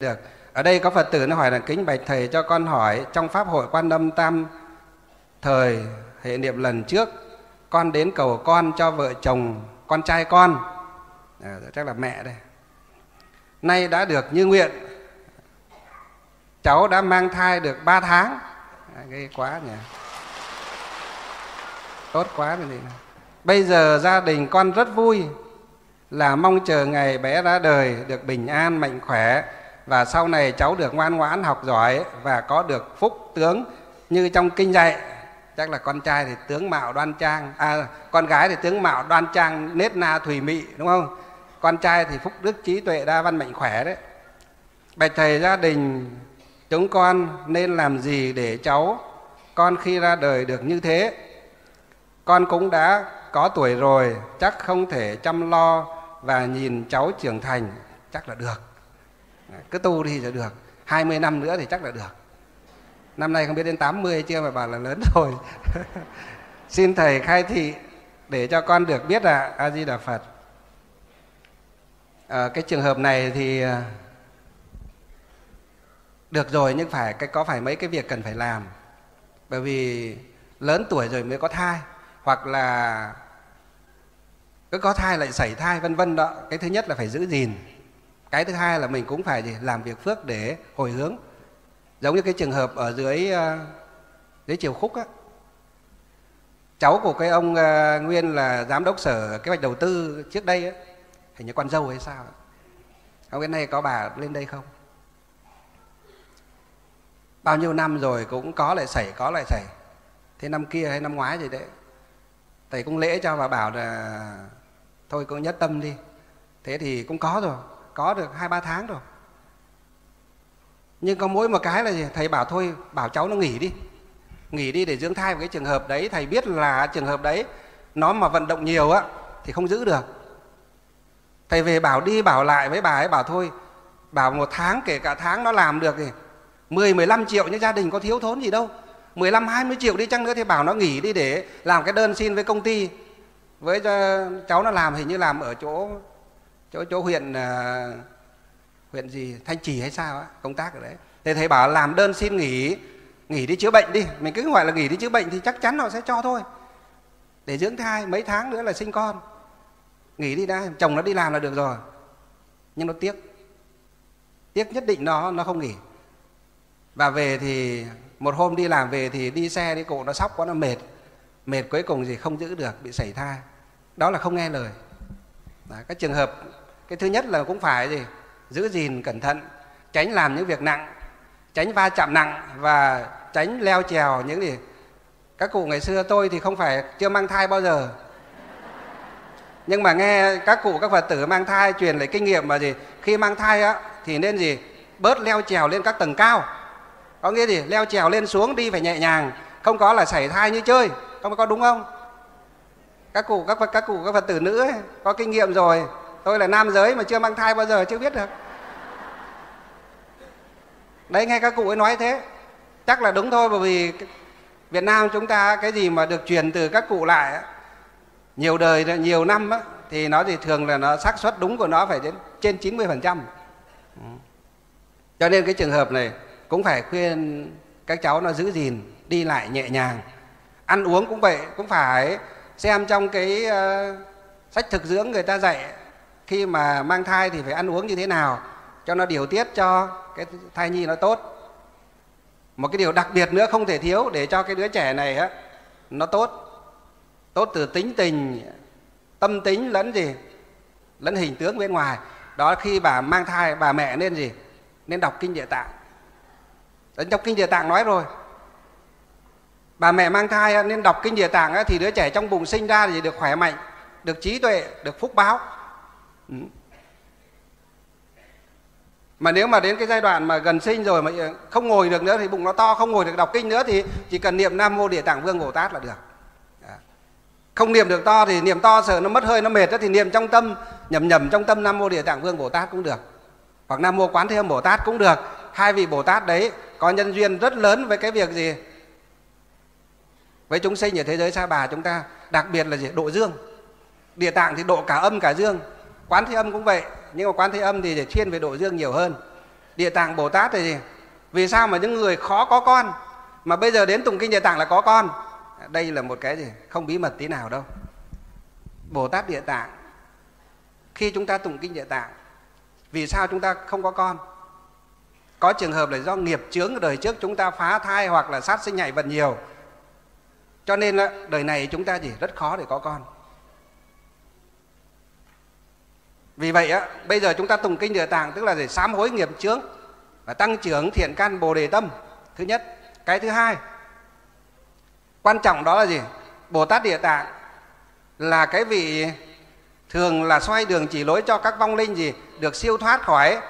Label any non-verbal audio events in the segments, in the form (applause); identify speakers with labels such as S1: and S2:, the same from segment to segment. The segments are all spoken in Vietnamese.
S1: được. Ở đây có phật tử nó hỏi là kính bạch thầy cho con hỏi trong pháp hội quan âm tam thời hệ niệm lần trước con đến cầu con cho vợ chồng con trai con? À, dạ, chắc là mẹ đây. Nay đã được như nguyện cháu đã mang thai được 3 tháng. À, ghê quá nhỉ. Tốt quá rồi bây giờ gia đình con rất vui là mong chờ ngày bé ra đời được bình an mạnh khỏe và sau này cháu được ngoan ngoãn học giỏi và có được phúc tướng như trong kinh dạy. Chắc là con trai thì tướng mạo đoan trang à con gái thì tướng mạo đoan trang nết na thùy mị, đúng không? Con trai thì phúc đức trí tuệ đa văn mạnh khỏe đấy. Bạch thầy gia đình, chúng con nên làm gì để cháu, con khi ra đời được như thế? Con cũng đã có tuổi rồi, chắc không thể chăm lo và nhìn cháu trưởng thành. Chắc là được cứ tu đi là được. 20 năm nữa thì chắc là được. Năm nay không biết đến 80 chưa mà bảo là lớn (laughs) rồi. (laughs) Xin thầy khai thị để cho con được biết là a di đà phật. À, cái trường hợp này thì ờ, được rồi nhưng phải cái có phải mấy cái việc cần phải làm? Bởi vì lớn tuổi rồi mới có thai hoặc là cứ có thai lại xảy thai vân vân đó. Cái thứ nhất là phải giữ gìn cái thứ hai là mình cũng phải gì làm việc phước để hồi hướng. Giống như cái trường hợp ở dưới ờ, dưới chiều khúc á. Cháu của cái ông ờ, nguyên là giám đốc sở kế hoạch đầu tư trước đây á. Hình như con dâu hay sao ông cái này có bà lên đây không? Bao nhiêu năm rồi cũng có lại xảy, có lại xảy. Thế năm kia hay năm ngoái gì đấy. Thầy cũng lễ cho và bảo là, thôi cũng nhất tâm đi. Thế thì cũng có rồi có được hai, ba tháng rồi. Nhưng có mỗi một cái là gì? Thầy bảo thôi, bảo cháu nó nghỉ đi. Nghỉ đi để dưỡng thai vào cái trường hợp đấy. Thầy biết là trường hợp đấy nó mà vận động nhiều á, thì không giữ được. Thầy về bảo đi, bảo lại với bà ấy, bảo thôi, bảo một tháng, kể cả tháng nó làm được thì 10 15 triệu nhưng gia đình có thiếu thốn gì đâu. 15 20 triệu đi chăng nữa thì bảo nó nghỉ đi để làm cái đơn xin với công ty. Với ờ, cháu nó làm hình như làm ở chỗ chỗ chỗ huyện uh, huyện gì? Thanh trì hay sao á công tác ở đấy. Thì thầy bảo làm đơn xin nghỉ nghỉ đi chữa bệnh đi. Mình cứ gọi là nghỉ đi chữa bệnh thì chắc chắn họ sẽ cho thôi. Để dưỡng thai mấy tháng nữa là sinh con. Nghỉ đi đã chồng nó đi làm là được rồi. Nhưng nó tiếc. Tiếc nhất định nó nó không nghỉ. Và về thì một hôm đi làm về thì đi xe đi cổ nó sóc quá nó mệt. Mệt cuối cùng gì không giữ được bị sảy thai. Đó là không nghe lời đó, các trường hợp cái thứ nhất là cũng phải gì? Giữ gìn cẩn thận tránh làm những việc nặng tránh va chạm nặng và tránh leo trèo những gì? Các cụ ngày xưa tôi thì không phải chưa mang thai bao giờ. Nhưng mà nghe các cụ các phật tử mang thai truyền lại kinh nghiệm mà gì? Khi mang thai á thì nên gì? Bớt leo trèo lên các tầng cao. Có nghĩa gì? Leo trèo lên xuống đi phải nhẹ nhàng không có là xảy thai như chơi. Không có đúng không? Các cụ các các cụ các phật tử nữ ấy, có kinh nghiệm rồi. Tôi là nam giới mà chưa mang thai bao giờ chưa biết được. Đấy nghe các cụ ấy nói thế chắc là đúng thôi bởi vì Việt Nam chúng ta cái gì mà được truyền từ các cụ lại nhiều đời nhiều năm ấy, thì nó thì thường là nó xác suất đúng của nó phải đến trên 90 phần trăm. Cho nên cái trường hợp này cũng phải khuyên các cháu nó giữ gìn đi lại nhẹ nhàng. Ăn uống cũng vậy cũng phải xem trong cái uh, sách thực dưỡng người ta dạy khi mà mang thai thì phải ăn uống như thế nào cho nó điều tiết cho cái thai nhi nó tốt. Một cái điều đặc biệt nữa không thể thiếu để cho cái đứa trẻ này á nó tốt. Tốt từ tính tình tâm tính lẫn gì lẫn hình tướng bên ngoài. Đó khi bà mang thai bà mẹ nên gì? Nên đọc kinh địa tạng. Đến trong kinh địa tạng nói rồi bà mẹ mang thai nên đọc kinh địa tạng thì đứa trẻ trong bụng sinh ra thì được khỏe mạnh, được trí tuệ, được phúc báo. Ừ. Mà nếu mà đến cái giai đoạn mà gần sinh rồi mà ờ, không ngồi được nữa thì bụng nó to, không ngồi được đọc kinh nữa thì chỉ cần niệm nam mô địa tạng vương bồ tát là được. Không niệm được to thì niệm to, sợ nó mất hơi, nó mệt đó thì niệm trong tâm, nhầm nhầm trong tâm nam mô địa tạng vương bồ tát cũng được. Hoặc nam mô quán thế âm bồ tát cũng được. Hai vị bồ tát đấy có nhân duyên rất lớn với cái việc gì? Với chúng sinh ở thế giới sa bà chúng ta, đặc biệt là gì? Độ dương. Địa tạng thì độ cả âm, cả dương. Quán thế âm cũng vậy, nhưng mà quán thế âm thì để chuyên về độ dương nhiều hơn. Địa tạng bồ tát thì gì? Vì sao mà những người khó có con, mà bây giờ đến tụng kinh địa tạng là có con? Đây là một cái gì? Không bí mật tí nào đâu. Bồ tát địa tạng. Khi chúng ta tụng kinh địa tạng, vì sao chúng ta không có con? Có trường hợp là do nghiệp chướng đời trước chúng ta phá thai hoặc là sát sinh nhạy vật nhiều cho nên là đời này chúng ta chỉ rất khó để có con. Vì vậy á, bây giờ chúng ta tùng kinh địa tạng, tức là để sám hối nghiệp chướng và tăng trưởng thiện căn bồ đề tâm, thứ nhất. Cái thứ hai, quan trọng đó là gì? Bồ tát địa tạng là cái vị thường là xoay đường chỉ lối cho các vong linh gì được siêu thoát khỏi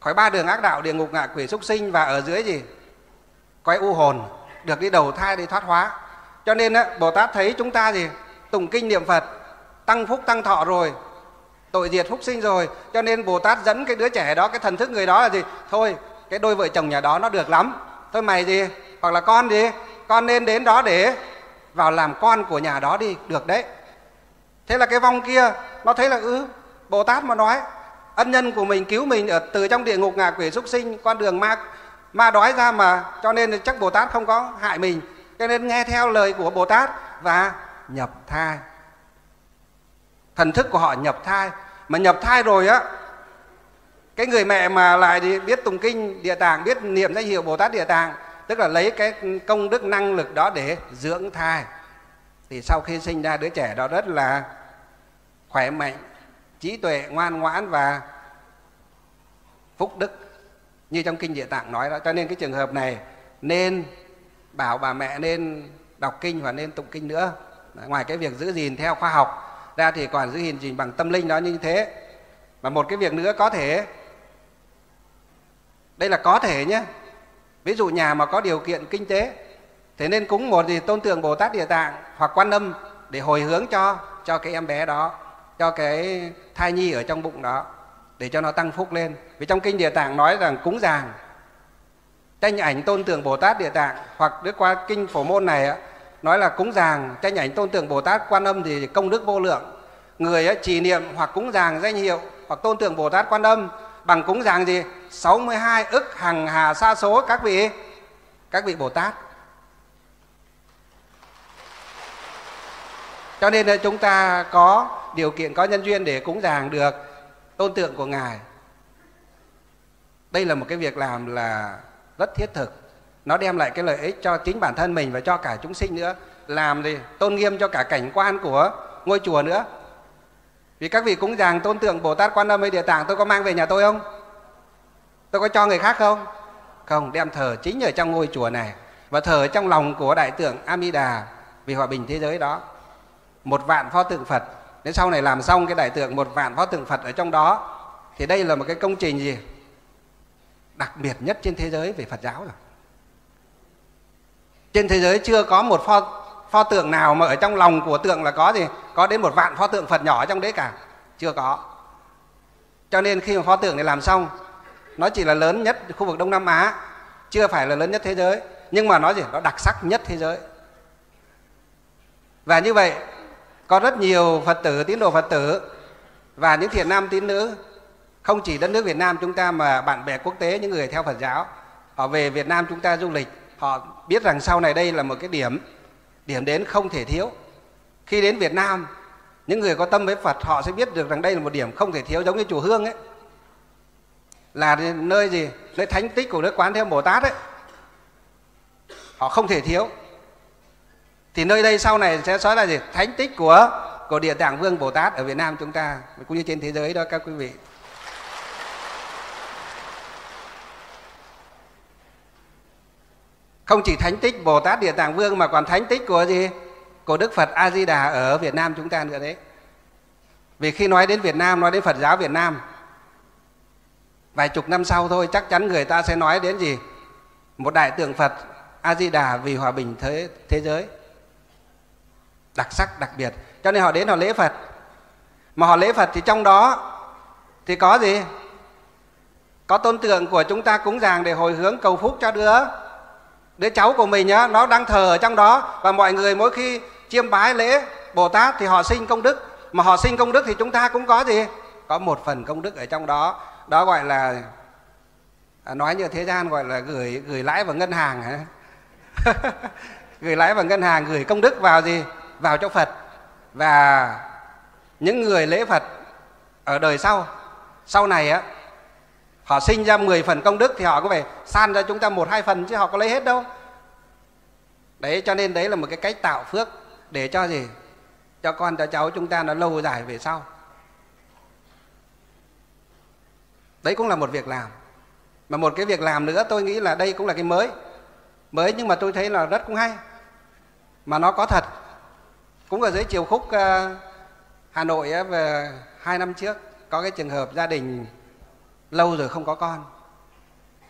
S1: khỏi ba đường ác đạo, địa ngục, ngạ quỷ, súc sinh và ở dưới gì? Quay u hồn được đi đầu thai đi thoát hóa. Cho nên á, bồ tát thấy chúng ta gì tụng kinh niệm phật tăng phúc tăng thọ rồi tội diệt phúc sinh rồi. Cho nên bồ tát dẫn cái đứa trẻ đó cái thần thức người đó là gì? Thôi cái đôi vợ chồng nhà đó nó được lắm. Thôi mày gì? Hoặc là con gì? Con nên đến đó để vào làm con của nhà đó đi được đấy. Thế là cái vong kia nó thấy là ư ừ, bồ tát mà nói ân nhân của mình cứu mình ở từ trong địa ngục ngạ quỷ súc sinh con đường ma ma đói ra mà, cho nên chắc bồ tát không có hại mình. Cho nên nghe theo lời của bồ tát và nhập thai. Thần thức của họ nhập thai. Mà nhập thai rồi á, cái người mẹ mà lại thì biết tùng kinh, địa tạng, biết niệm danh hiệu bồ tát địa tạng, tức là lấy cái công đức năng lực đó để dưỡng thai. Thì sau khi sinh ra đứa trẻ đó rất là khỏe mạnh, trí tuệ ngoan ngoãn và phúc đức như trong kinh địa tạng nói đó, cho nên cái trường hợp này nên bảo bà mẹ nên đọc kinh và nên tụng kinh nữa. Ngoài cái việc giữ gìn theo khoa học ra thì còn giữ gìn gìn bằng tâm linh đó, như thế. Và một cái việc nữa có thể, đây là có thể nhé. Ví dụ nhà mà có điều kiện kinh tế, thế nên cúng một gì tôn tượng bồ tát địa tạng hoặc quan âm để hồi hướng cho cho cái em bé đó, cho cái thai nhi ở trong bụng đó để cho nó tăng phúc lên. Vì trong kinh địa tạng nói rằng cúng dường, tranh ảnh tôn tượng bồ tát địa tạng, hoặc đức qua kinh phổ môn này nói là cúng dường, tranh ảnh tôn tượng bồ tát quan âm thì công đức vô lượng. Người chỉ niệm hoặc cúng dường danh hiệu hoặc tôn tượng bồ tát quan âm bằng cúng dường gì? 62 ức hằng hà sa số các vị các vị bồ tát. Cho nên là chúng ta có điều kiện, có nhân duyên để cúng dường được tôn tượng của ngài. Đây là một cái việc làm là rất thiết thực. Nó đem lại cái lợi ích cho chính bản thân mình và cho cả chúng sinh nữa. Làm thì tôn nghiêm cho cả cảnh quan của ngôi chùa nữa. Vì các vị cúng dường tôn tượng bồ tát quan âm hay địa tạng, tôi có mang về nhà tôi không? Tôi có cho người khác không? Không, đem thờ chính ở trong ngôi chùa này và thờ trong lòng của đại tượng amida vì hòa bình thế giới đó. Một vạn pho tượng phật đến sau này làm xong cái đại tượng một vạn pho tượng phật ở trong đó, thì đây là một cái công trình gì? Đặc biệt nhất trên thế giới về phật giáo rồi. Trên thế giới chưa có một pho pho tượng nào mà ở trong lòng của tượng là có gì? Có đến một vạn pho tượng phật nhỏ ở trong đấy cả. Chưa có. Cho nên khi mà pho tượng này làm xong, nó chỉ là lớn nhất khu vực đông nam á, chưa phải là lớn nhất thế giới. Nhưng mà nó gì? Nó đặc sắc nhất thế giới. Và như vậy có rất nhiều phật tử, tín đồ phật tử và những thiện nam tín nữ. Không chỉ đất nước việt nam chúng ta mà bạn bè quốc tế, những người theo phật giáo, họ về việt nam chúng ta du lịch, họ biết rằng sau này đây là một cái điểm điểm đến không thể thiếu. Khi đến việt nam, những người có tâm với phật, họ sẽ biết được rằng đây là một điểm không thể thiếu, giống như chùa hương ấy. Là nơi gì? Nơi thánh tích của nước quán theo bồ tát ấy. Họ không thể thiếu thì nơi đây sau này sẽ nói là gì? Thánh tích của của địa tạng vương bồ tát ở việt nam chúng ta, cũng như trên thế giới đó, các quý vị. Không chỉ thánh tích bồ tát địa tạng vương, mà còn thánh tích của gì? Của đức phật a di đà ở việt nam chúng ta nữa đấy. Vì khi nói đến việt nam, nói đến phật giáo việt nam, vài chục năm sau thôi, chắc chắn người ta sẽ nói đến gì? Một đại tượng phật a di đà vì hòa bình thế thế giới đặc sắc đặc biệt. Cho nên họ đến họ lễ phật. Mà họ lễ phật thì trong đó thì có gì? Có tôn tượng của chúng ta cúng dường để hồi hướng cầu phúc cho đứa đứa cháu của mình nhá. Nó đang thờ ở trong đó. Và mọi người mỗi khi chiêm bái lễ bồ tát thì họ sinh công đức. Mà họ sinh công đức thì chúng ta cũng có gì? Có một phần công đức ở trong đó. Đó gọi là à, nói như thế gian gọi là gửi gửi lãi vào ngân hàng hả? (laughs) Gửi lãi vào ngân hàng gửi công đức vào gì? Vào cho phật. Và những người lễ phật ở đời sau sau này á, họ sinh ra 10 phần công đức thì họ có phải san ra chúng ta một, hai phần chứ họ có lấy hết đâu. Đấy, cho nên đấy là một cái cách tạo phước để cho gì? Cho con, cho cháu chúng ta nó lâu dài về sau. Đấy cũng là một việc làm. Mà một cái việc làm nữa, tôi nghĩ là đây cũng là cái mới. Mới nhưng mà tôi thấy là rất cũng hay. Mà nó có thật cũng ở dưới chiều khúc ờ, hà nội về hai năm trước có cái trường hợp gia đình lâu rồi không có con.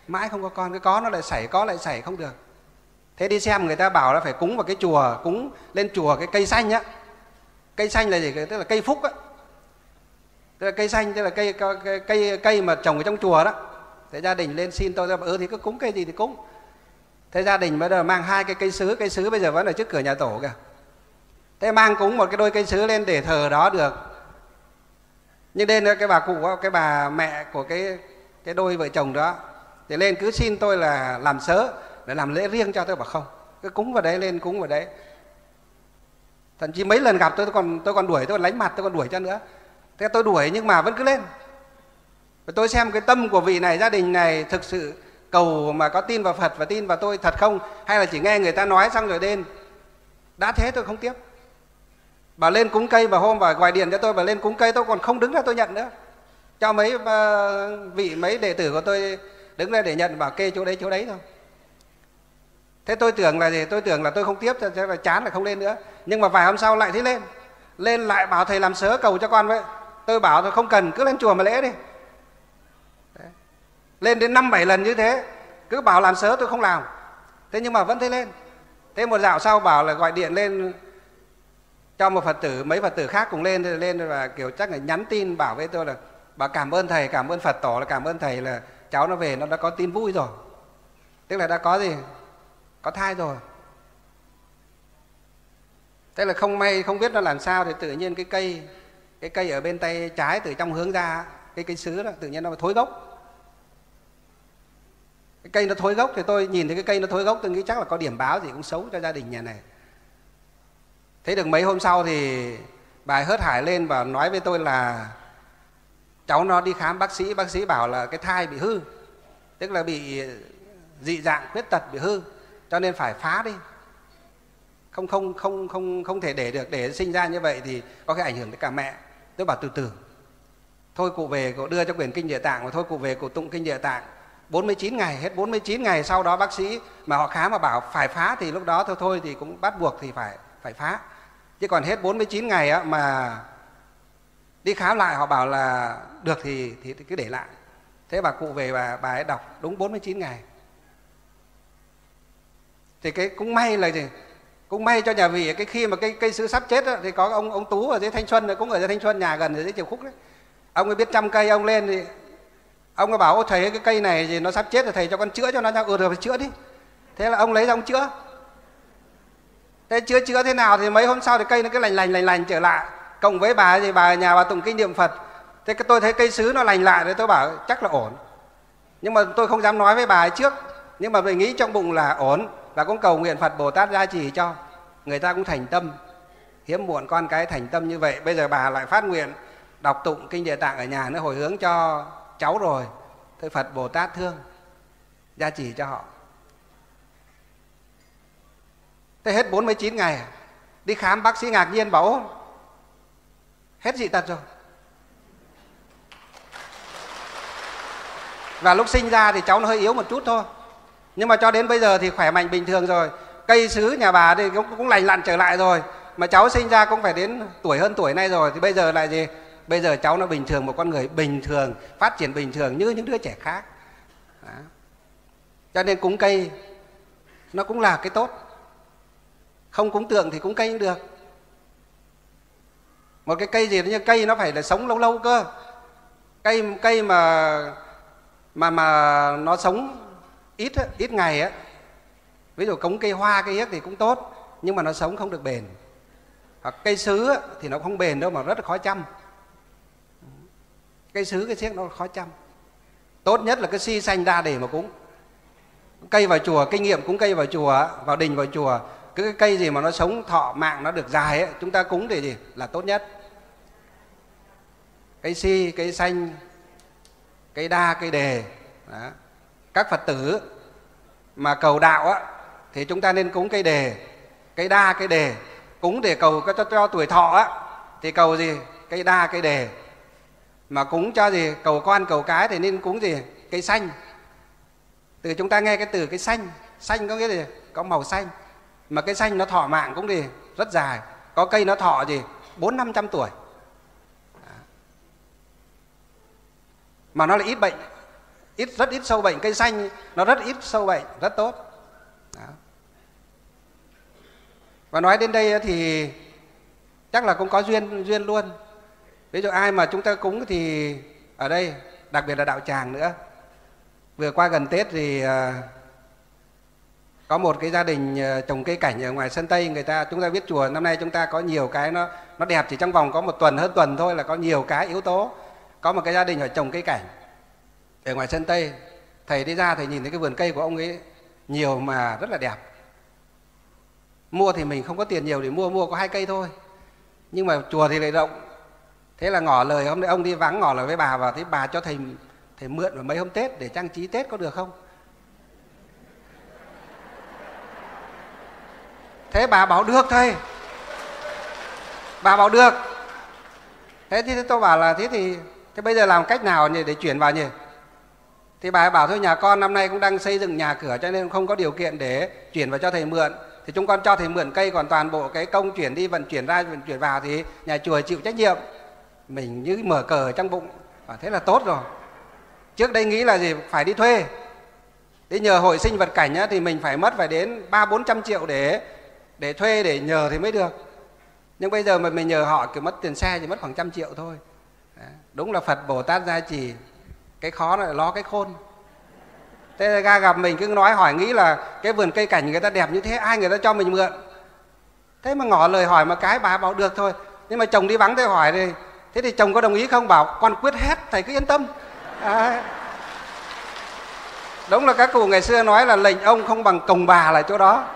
S1: Mãi không có con cái có nó lại xảy có lại xảy không được. Thế đi xem người ta bảo là phải cúng vào cái chùa cúng lên chùa cái cây xanh á. Cây xanh là gì? Tức là cây phúc á. Tức là cây xanh tức là cây cây cây, cây mà trồng ở trong chùa đó. Thế gia đình lên xin tôi ra ừ thì cứ cúng cây gì thì cúng. Thế gia đình bây giờ mang hai cái cây sứ cây sứ bây giờ vẫn ở trước cửa nhà tổ kìa thế mang cúng một cái đôi cây sứ lên để thờ đó được. Nhưng đến cái bà cụ cái bà mẹ của cái cái đôi vợ chồng đó thì lên cứ xin tôi là làm sớ để làm lễ riêng cho tôi bảo không. Cứ cúng vào đấy lên cúng vào đấy. Thậm chí mấy lần gặp tôi, tôi còn tôi còn đuổi tôi còn lánh mặt tôi còn đuổi cho nữa. Thế tôi đuổi nhưng mà vẫn cứ lên. Và tôi xem cái tâm của vị này gia đình này thực sự cầu mà có tin vào Phật và tin vào tôi thật không? Hay là chỉ nghe người ta nói xong rồi lên? Đã thế tôi không tiếp bà lên cúng cây và hôm và gọi điện cho tôi, bà lên cúng cây tôi còn không đứng ra tôi nhận nữa. Cho mấy ờ, vị mấy đệ tử của tôi đứng ra để nhận, bảo kê chỗ đấy chỗ đấy thôi. Thế tôi tưởng là gì? Tôi tưởng là tôi không tiếp cho là chán là không lên nữa. Nhưng mà vài hôm sau lại thấy lên. Lên lại bảo thầy làm sớ cầu cho con vậy tôi bảo tôi không cần, cứ lên chùa mà lễ đi. Đấy. lên đến năm bảy lần như thế, cứ bảo làm sớ tôi không làm. Thế nhưng mà vẫn thấy lên. Thế một dạo sau bảo là gọi điện lên cho một phật tử, mấy phật tử khác cùng lên lên và kiểu chắc là nhắn tin bảo với tôi là bảo cảm ơn thầy, cảm ơn phật tổ là cảm ơn thầy là cháu nó về, nó đã có tin vui rồi. Tức là đã có gì? Có thai rồi. Thế là không may, không biết nó làm sao thì tự nhiên cái cây cái cây ở bên tay trái từ trong hướng ra, cái cây sứ đó, tự nhiên nó thối gốc. Cái cây nó thối gốc thì tôi nhìn thấy cái cây nó thối gốc, tôi nghĩ chắc là có điểm báo gì cũng xấu cho gia đình nhà này thế được mấy hôm sau thì bà hớt hải lên và nói với tôi là cháu nó đi khám bác sĩ bác sĩ bảo là cái thai bị hư, tức là bị ờ, dị dạng khuyết tật bị hư, cho nên phải phá đi. Không không không không không thể để được, để sinh ra như vậy thì có cái ảnh hưởng tới cả mẹ. Tôi bảo từ từ. Thôi cụ về cụ đưa cho quyển kinh địa tạng và thôi cụ về cụ tụng kinh địa tạng. 49 ngày, hết 49 ngày sau đó bác sĩ mà họ khám mà bảo phải phá thì lúc đó thôi thôi thì cũng bắt buộc thì phải phải phá chứ còn hết 49 ngày á mà đi khám lại họ bảo là được thì thì, thì cứ để lại. Thế bà cụ về và bà ấy đọc đúng 49 ngày. Thì cái cũng may là gì? Cũng may cho nhà vị cái khi mà cây cây sứ sắp chết đó, thì có ông ông tú ở dưới thanh xuân cũng ở dưới thanh xuân nhà gần ở dưới triều khúc đấy. Ông ấy biết chăm cây ông lên thì ông ấy bảo thầy cái cây này thì nó sắp chết rồi thầy cho con chữa cho nó ra ừ được chữa đi. Thế là ông lấy ra ông chữa thế chữa chữa thế nào thì mấy hôm sau thì cây nó cứ lành lành lành lành trở lại. Cộng với bà thì bà nhà bà tụng kinh niệm phật. Thế tôi thấy cây sứ nó lành lại thì tôi bảo chắc là ổn. Nhưng mà tôi không dám nói với bà ấy trước. Nhưng mà mình nghĩ trong bụng là ổn và cũng cầu nguyện Phật Bồ Tát gia trì cho người ta cũng thành tâm. Hiếm muộn con cái thành tâm như vậy. Bây giờ bà lại phát nguyện đọc tụng kinh địa tạng ở nhà nó hồi hướng cho cháu rồi. Thôi Phật Bồ Tát thương, gia trì cho họ. Thế hết 49 ngày à? đi khám bác sĩ ngạc nhiên bảo hết dị tật rồi. Và lúc sinh ra thì cháu nó hơi yếu một chút thôi. Nhưng mà cho đến bây giờ thì khỏe mạnh bình thường rồi. Cây sứ nhà bà thì cũng, cũng lành lặn trở lại rồi. Mà cháu sinh ra cũng phải đến tuổi hơn tuổi nay rồi. Thì bây giờ lại gì? Bây giờ cháu nó bình thường một con người bình thường phát triển bình thường như những đứa trẻ khác. Đó. cho nên cúng cây nó cũng là cái tốt không cúng tượng thì cúng cây cũng được. Một cái cây gì đó như cây nó phải là sống lâu lâu cơ. Cây cây mà mà mà nó sống ít ít ngày á. Ví dụ cống cây hoa, cây yếc thì cũng tốt, nhưng mà nó sống không được bền. Hoặc cây sứ thì nó không bền đâu mà rất là khó chăm. Cây sứ, cây xiếc nó khó chăm. Tốt nhất là cái si xanh đa để mà cúng. Cây vào chùa, kinh nghiệm cúng cây vào chùa vào đình vào chùa cái cây gì mà nó sống thọ mạng nó được dài ấy, chúng ta cúng để gì? Là tốt nhất. Cây si cây xanh cây đa cây đề. Đó. các phật tử mà cầu đạo á thì chúng ta nên cúng cây đề cây đa cây đề. Cúng để cầu cho, cho tuổi thọ á thì cầu gì? Cây đa cây đề. Mà cúng cho gì? Cầu con cầu cái thì nên cúng gì? Cây xanh từ chúng ta nghe cái từ cái xanh xanh có nghĩa gì? Có màu xanh mà cái xanh nó thọ mạng cũng gì rất dài. Có cây nó thọ gì? bốn năm trăm tuổi. Mà nó là ít bệnh, ít, rất ít sâu bệnh. Cây xanh, nó rất ít sâu bệnh, rất tốt. Đó. và nói đến đây thì chắc là cũng có duyên duyên luôn. Ví dụ ai mà chúng ta cúng thì ở đây, đặc biệt là đạo tràng nữa. Vừa qua gần tết thì à, có một cái gia đình ờ, trồng cây cảnh ở ngoài sân tây, người ta, chúng ta biết chùa, năm nay chúng ta có nhiều cái nó nó đẹp chỉ trong vòng có một tuần, hơn tuần thôi là có nhiều cái yếu tố. Có một cái gia đình họ trồng cây cảnh ở ngoài sân tây, thầy đi ra thầy nhìn thấy cái vườn cây của ông ấy nhiều mà rất là đẹp. Mua thì mình không có tiền nhiều để mua mua có hai cây thôi. Nhưng mà chùa thì lại rộng. Thế là ngỏ lời hôm nay ông đi vắng, ngỏ lời với bà và thấy bà cho thầy thầy mượn vào mấy hôm tết để trang trí tết có được không? Thế bà bảo được thầy. Bà bảo được. Thế thì tôi bảo là thế thì thế bây giờ làm cách nào nhỉ để chuyển vào nhỉ? Thì bà bảo thôi nhà con năm nay cũng đang xây dựng nhà cửa cho nên không có điều kiện để chuyển vào cho thầy mượn. Thì chúng con cho thầy mượn cây còn toàn bộ cái công chuyển đi vận chuyển ra vận chuyển vào thì nhà chùa chịu trách nhiệm. Mình như mở cờ trong bụng. Và thế là tốt rồi. Trước đây nghĩ là gì? Phải đi thuê. Đi nhờ hội sinh vật cảnh á, thì mình phải mất phải đến ba bốn trăm triệu để để thuê để nhờ thì mới được. Nhưng bây giờ mà mình nhờ họ kiểu mất tiền xe chỉ mất khoảng trăm triệu thôi. Đúng là phật bồ tát gia trì cái khó là lo cái khôn. Thế ra gặp mình cứ nói hỏi nghĩ là cái vườn cây cảnh người ta đẹp như thế ai người ta cho mình mượn? Thế mà ngỏ lời hỏi mà cái bà bảo được thôi. Nhưng mà chồng đi vắng tôi hỏi thì thế thì chồng có đồng ý không? Bảo con quyết hết thầy cứ yên tâm. À, đúng là các cụ ngày xưa nói là lệnh ông không bằng cồng bà là chỗ đó.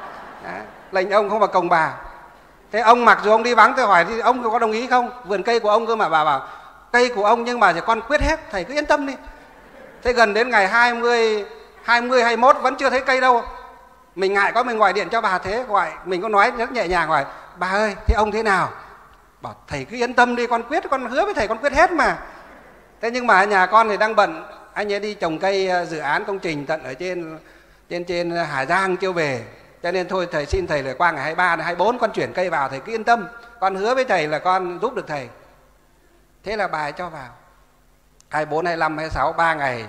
S1: À, lệnh ông không vào cồng bà. Thế ông mặc dù ông đi vắng, tôi hỏi thì ông có đồng ý không? Vườn cây của ông cơ mà, bà bảo, cây của ông nhưng mà thì con quyết hết, thầy cứ yên tâm đi. Thế gần đến ngày 20 20 21 vẫn chưa thấy cây đâu. Mình ngại có mình gọi điện cho bà thế, gọi, mình có nói rất nhẹ nhàng, gọi, bà ơi, thế ông thế nào? Bảo, thầy cứ yên tâm đi, con quyết, con hứa với thầy con quyết hết mà. Thế nhưng mà nhà con thì đang bận. Anh ấy đi trồng cây ờ, dự án công trình tận ở trên trên trên Hà Giang chưa về cho nên thôi thầy xin thầy là qua ngày 23 hay 24 con chuyển cây vào thầy cứ yên tâm con hứa với thầy là con giúp được thầy thế là bài cho vào 24, 25, 26, 3 ngày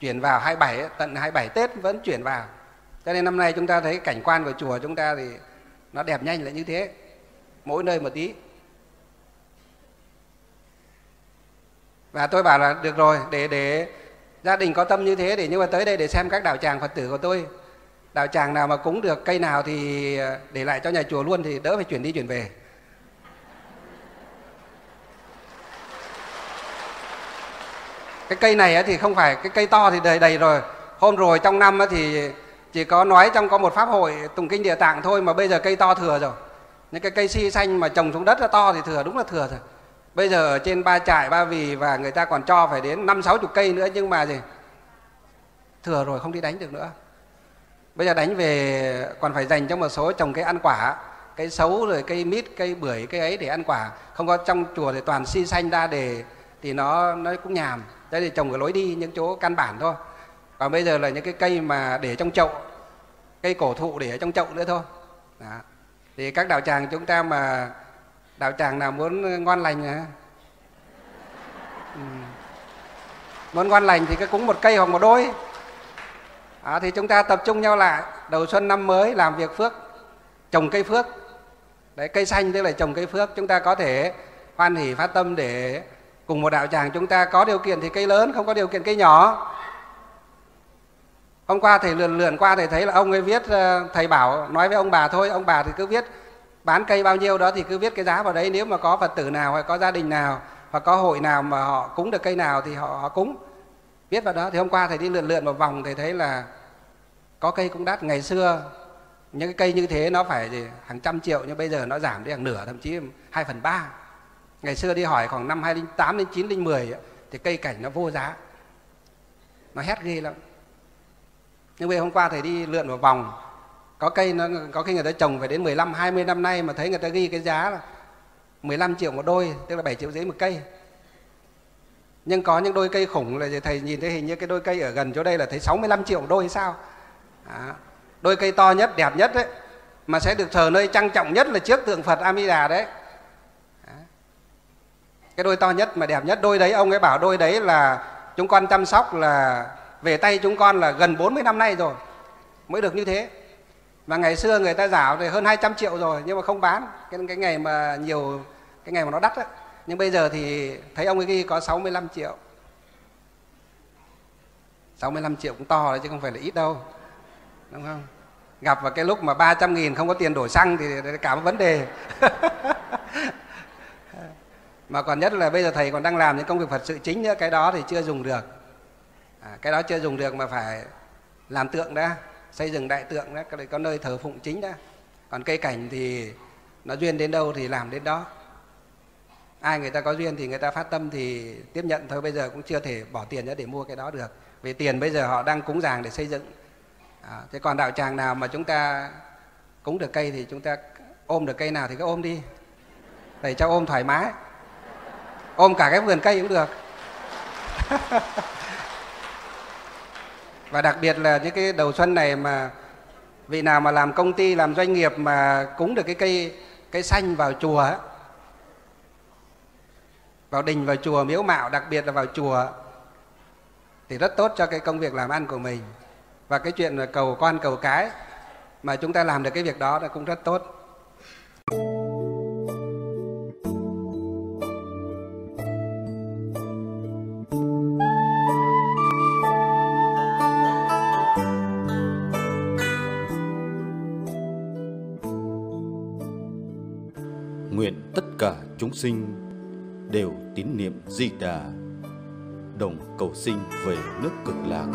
S1: chuyển vào 27, tận 27 Tết vẫn chuyển vào. Cho nên năm nay chúng ta thấy cảnh quan của chùa chúng ta thì nó đẹp nhanh lại như thế. Mỗi nơi một tí. Và tôi bảo là được rồi, để để gia đình có tâm như thế để nhưng mà tới đây để xem các đạo tràng Phật tử của tôi. Đạo tràng nào mà cúng được cây nào thì ờ, để lại cho nhà chùa luôn thì đỡ phải chuyển đi chuyển về. cái cây này thì không phải, cái cây to thì đầy đầy rồi. Hôm rồi trong năm thì chỉ có nói trong có một pháp hội tùng kinh địa tạng thôi mà bây giờ cây to thừa rồi. Những cái cây si xanh mà trồng xuống đất là to thì thừa, đúng là thừa rồi. Bây giờ ở trên ba trại, ba vì và người ta còn cho phải đến năm sáu chục cây nữa nhưng mà gì? Thừa rồi, không đi đánh được nữa bây giờ đánh về, còn phải dành cho một số trồng cây ăn quả cây xấu rồi cây mít cây bưởi cây ấy để ăn quả không có trong chùa thì toàn si xanh đa đề, thì nó nó cũng nhàm đây thì trồng ở lối đi, những chỗ căn bản thôi còn bây giờ là những cái cây mà để trong chậu, cây cổ thụ để ở trong chậu nữa thôi Đó. thì các đạo tràng chúng ta mà, đạo tràng nào muốn ngon lành à? ừ. muốn ngon lành thì cứ cúng một cây hoặc một đôi à, thì chúng ta tập trung nhau lại. Đầu xuân năm mới làm việc phước trồng cây phước. Đấy cây xanh tức là trồng cây phước. Chúng ta có thể hoan hỷ phát tâm để cùng một đạo tràng. Chúng ta có điều kiện thì cây lớn không có điều kiện cây nhỏ. Hôm qua thầy lượn lượn qua thầy thấy là ông ấy viết ờ, thầy bảo nói với ông bà thôi. Ông bà thì cứ viết bán cây bao nhiêu đó thì cứ viết cái giá vào đấy. Nếu mà có phật tử nào hay có gia đình nào hoặc có hội nào mà họ cúng được cây nào thì họ, họ cúng viết vào đó thì hôm qua thầy đi lượn lượn một vòng, thầy thấy là có cây cũng đắt. Ngày xưa, những cái cây như thế nó phải gì, hàng trăm triệu, nhưng bây giờ nó giảm đi hàng nửa, thậm chí hai phần ba. Ngày xưa đi hỏi khoảng năm 2008 đến 9 đến 10 thì cây cảnh nó vô giá. Nó hét ghê lắm. Nhưng bây hôm qua thầy đi lượn một vòng, có cây nó, có khi người ta trồng phải đến 15 20 năm nay mà thấy người ta ghi cái giá là 15 triệu một đôi, tức là 7 triệu rưỡi một cây nhưng có những đôi cây khủng là thầy nhìn thấy hình như cái đôi cây ở gần chỗ đây là thấy 65 triệu đôi hay sao? À, đôi cây to nhất đẹp nhất đấy mà sẽ được thờ nơi trang trọng nhất là trước tượng Phật Amida đấy. Cái đôi to nhất mà đẹp nhất đôi đấy ông ấy bảo đôi đấy là chúng con chăm sóc là về tay chúng con là gần 40 năm nay rồi mới được như thế. Và ngày xưa người ta giảo thì hơn 200 triệu rồi nhưng mà không bán. Cái cái ngày mà nhiều cái ngày mà nó đắt đấy nhưng bây giờ thì thấy ông ấy ghi có 65 triệu. 65 triệu cũng to đấy chứ không phải là ít đâu đúng không? Gặp vào cái lúc mà 300 nghìn không có tiền đổ xăng thì cả một vấn đề. (laughs) Mà còn nhất là bây giờ thầy còn đang làm những công việc Phật sự chính nữa cái đó thì chưa dùng được. À, cái đó chưa dùng được mà phải làm tượng đã xây dựng đại tượng đó cái đấy có nơi thờ phụng chính đã. Còn cây cảnh thì nó duyên đến đâu thì làm đến đó ai người ta có duyên thì người ta phát tâm thì tiếp nhận. Thôi bây giờ cũng chưa thể bỏ tiền ra để mua cái đó được. Vì tiền bây giờ họ đang cúng dàng để xây dựng. À, thế còn đạo tràng nào mà chúng ta cúng được cây thì chúng ta ôm được cây nào thì cứ ôm đi. Để cho ôm thoải mái. Ôm cả cái vườn cây cũng được. (laughs) Và đặc biệt là những cái đầu xuân này mà vị nào mà làm công ty làm doanh nghiệp mà cúng được cái cây cây xanh vào chùa ấy, vào đình, vào chùa miếu mạo, đặc biệt là vào chùa, thì rất tốt cho cái công việc làm ăn của mình. Và cái chuyện là cầu con, cầu cái mà chúng ta làm được cái việc đó là cũng rất tốt.
S2: Nguyện tất cả chúng sinh đều tín niệm di đà. Đồng cầu sinh về nước cực lạc.